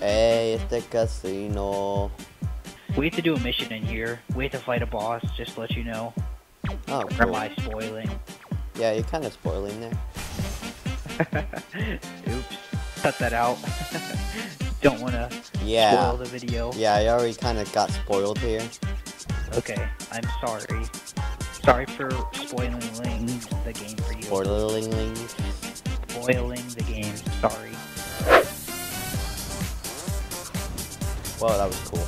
Hey, it's the casino. We have to do a mission in here. We have to fight a boss, just to let you know. Oh, Or am. I spoiling? Yeah, you're kind of spoiling there. Oops. Cut that out. Don't want to Yeah. spoil the video. Yeah, I already kind of got spoiled here. Okay, I'm sorry. Sorry for spoiling the game for you. Spoiling. Spoiling the game. Sorry. Whoa, that was cool.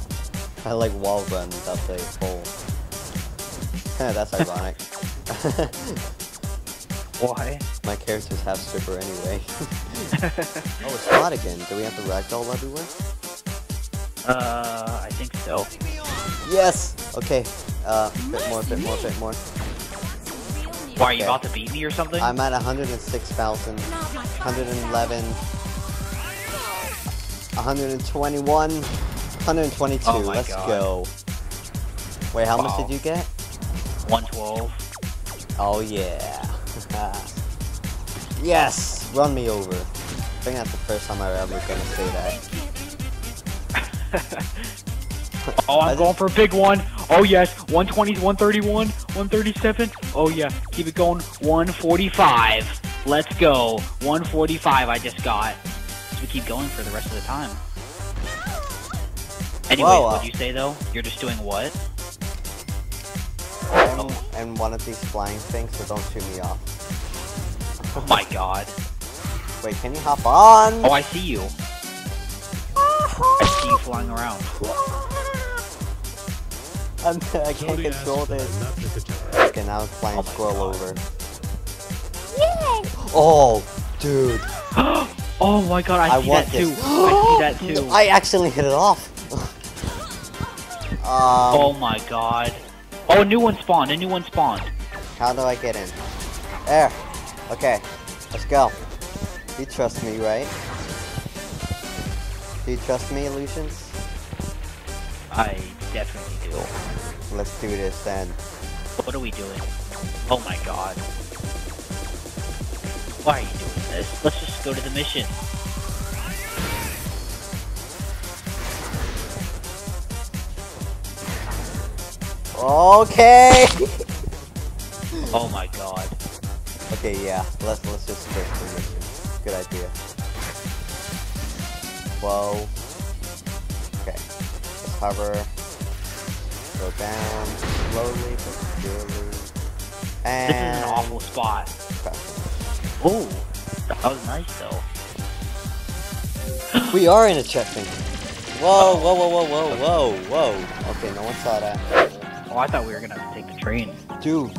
I like wall run without the pole. That's ironic. Why? My character's half stripper anyway. oh, it's hot again. Do we have the ragdoll everywhere? Uh, I think so. Yes! Okay. Uh, bit more, bit more, bit more. Why, are you Okay. about to beat me or something? I'm at 106,000. 111. 121. 122. Oh Let's God. go. Wait, how much did you get? 112. Oh yeah. yes! Run me over. I think that's the first time I'm ever gonna say that. Oh, I I'm going for a big one. Oh, yes. 120, 131, 137. Oh, yeah. Keep it going. 145. Let's go. 145 I just got. So we keep going for the rest of the time. Anyways, Whoa, uh, what'd you say, though? You're just doing what? I'm, and one of these flying things, so don't shoot me off. Oh, my God. Wait, can you hop on? Oh, I see you. I see you flying around. I'm, I can't control this. Okay, now I'm flying Oh squirrel God. over. Yay! Oh, dude. oh, my God. I I see want that, too. I see that, too. I accidentally hit it off. Um, Oh, my God. Oh, a new one spawned. A new one spawned. how do I get in? There. Okay, let's go. You trust me, right? Do you trust me, Illusions? I definitely do. Let's do this then. What are we doing? Oh my god. Why are you doing this? Let's just go to the mission. Okay. Oh my god. okay, yeah. Let's let's just first mission. Good idea. Whoa. Okay. Let's hover. Go down slowly but surely. And This is an awful spot. press. Oh, that was nice though. We are in a checkpoint. Whoa, whoa, whoa, whoa, whoa, whoa, whoa. Okay, no one saw that. Oh, I thought we were gonna have to take the train. Dude,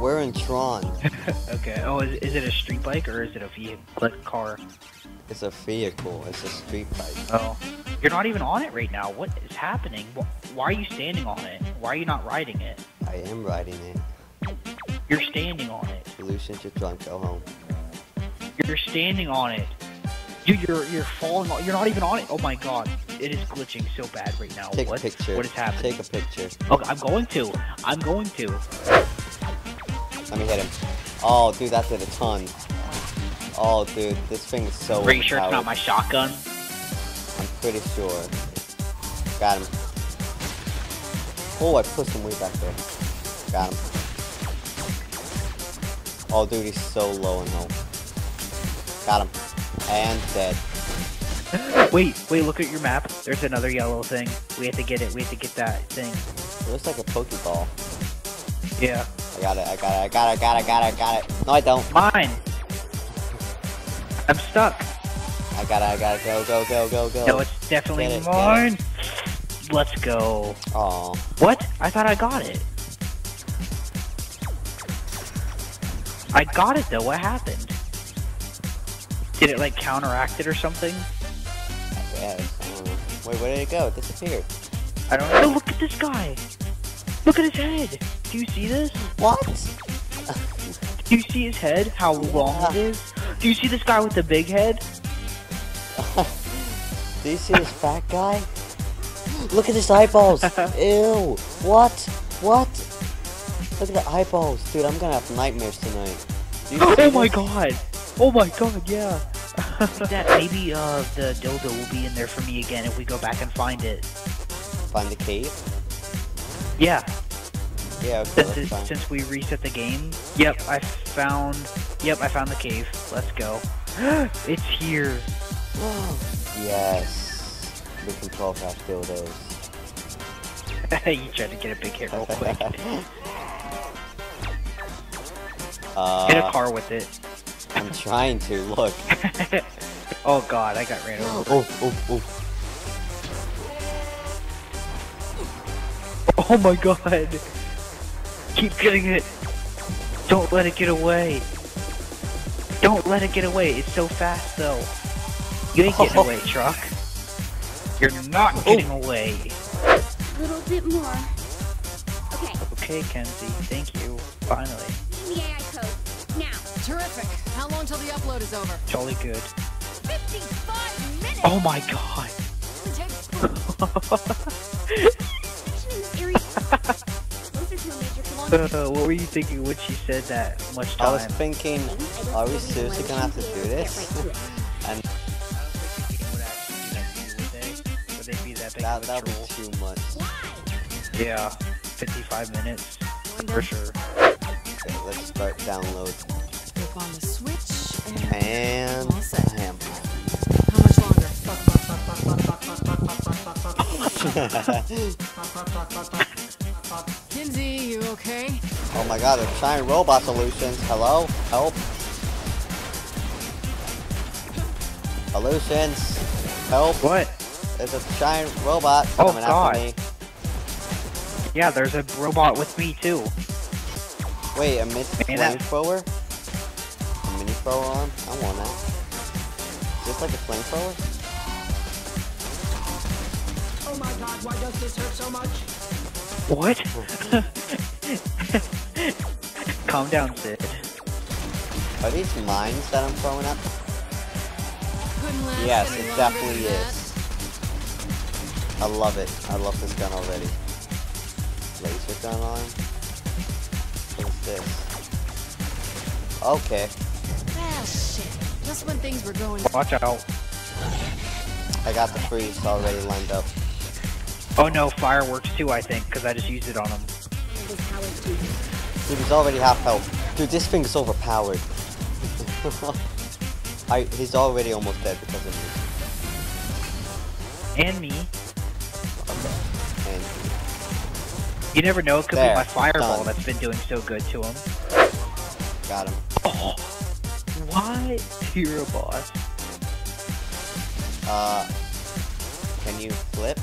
we're in Tron. okay. Oh, is, is it a street bike or is it a vehicle, car? It's a vehicle. It's a street bike. Oh, you're not even on it right now. What is happening? Why are you standing on it? Why are you not riding it? I am riding it. You're standing on it. Solutions, you're drunk. Go home. You're standing on it. Dude, you're you're falling. You're not even on it. Oh my god, it is glitching so bad right now. Take what? a picture. What is happening? Take a picture. Okay, I'm going to. I'm going to. Let me hit him. Oh, dude, that did a ton. Oh, dude, this thing is so Are you sure it's not my shotgun? I'm pretty sure. Got him. Oh, I pushed him way back there. Got him. Oh, dude, he's so low in health. Got him. And dead. Wait, wait. Look at your map. There's another yellow thing. We have to get it. We have to get that thing. It looks like a Pokeball. Yeah. I got it, I got it, I got it, I got it, I got it, I got it. No, I don't. Mine. I'm stuck. I got it, I got it. Go, go, go, go, go. No, it's definitely it, mine. Let's go. Aw. What? I thought I got it. I got it though. What happened? Did it like counteract it or something? I guess. I don't know. Wait, where did it go? It disappeared. I don't know. Oh, look at this guy. Look at his head. Do you see this? What? Do you see his head? How long it is? Do you see this guy with the big head? Do you see this fat guy? Look at his eyeballs. Ew. What? What? Look at the eyeballs. Dude, I'm gonna have nightmares tonight. Do you Oh my this? god. Oh my god, yeah. That maybe uh the dildo will be in there for me again if we go back and find it. Find the cave? Yeah, Yeah, okay, since, that's it, fine. since we reset the game. Yep, I found. Yep, I found the cave. Let's go. it's here. yes. We can control craft dildos. you tried to get a big hit real quick. uh, Hit a car with it. I'm trying to, look. oh god, I got ran over. Oh, oh, oh. Oh my god! Keep getting it! Don't let it get away! Don't let it get away, it's so fast though. You ain't getting away, truck. You're not oh. getting away. A little bit more. Okay, Okay, Kinzie, thank you. Finally. the AI code. Now. Terrific. How long till the upload is over? Jolly good. 55 minutes! Oh my god! Takes Action in this area. Closer to a major colonial. Uh, what were you thinking when she said that much time? I was thinking, are we seriously gonna have to do this? and Would they be that big that, of a that'd be too much. Yeah, 55 minutes. For sure. Okay, let's start download. Click on the switch and... And All set. ham. How much longer? Kinzie, you okay? oh my god, they're giant robot solutions. Hello? Help? Solutions. Help. What? There's a giant robot Oh, coming God. after me. Yeah, there's a robot with me too. Wait, a mid Man, that- flamethrower? A mini? I want that. Is this like a flamethrower? Oh my god, why does this hurt so much? What? Calm down, Sid. Are these mines that I'm throwing up? Yes, it definitely than is. I love it. I love this gun already. Laser gun on. What is this? Okay, that. Ah, shit. Just when things were going... Watch out. I got the freeze already lined up. Oh no, fireworks too, I think, because I just used it on him. This power. Dude, he's already half health. Dude, this thing's overpowered. I, he's already almost dead because of me. And me. Okay. And You never know, it could There, be my fireball done. that's been doing so good to him. got him. What? A boss. Uh, can you flip?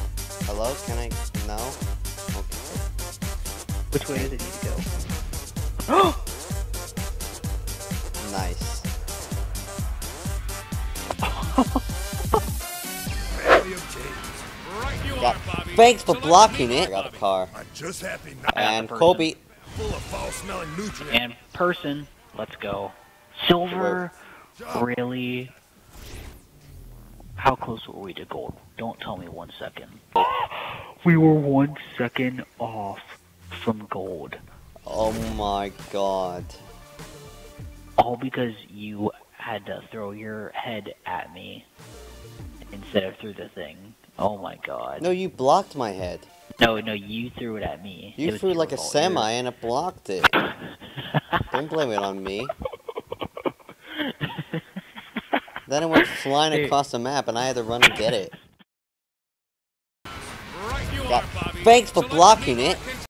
Hello? Can I? No? Okay. Which way does it need to go? Oh! Nice. Right Got, thanks for blocking it. I got a car. I'm just happy And person. Kobe. full of foul-smelling nutrients. And person, let's go. Silver, really? How close were we to gold? Don't tell me one second. We were one second off from gold. Oh my god. All because you had to throw your head at me instead of through the thing. Oh my god. No, you blocked my head. No, no, you threw it at me. You was threw your like a semi and it blocked it. Don't blame it on me. Then it went flying Hey. across the map and I had to run and get it. Right you are, Bobby. thanks for So blocking it. our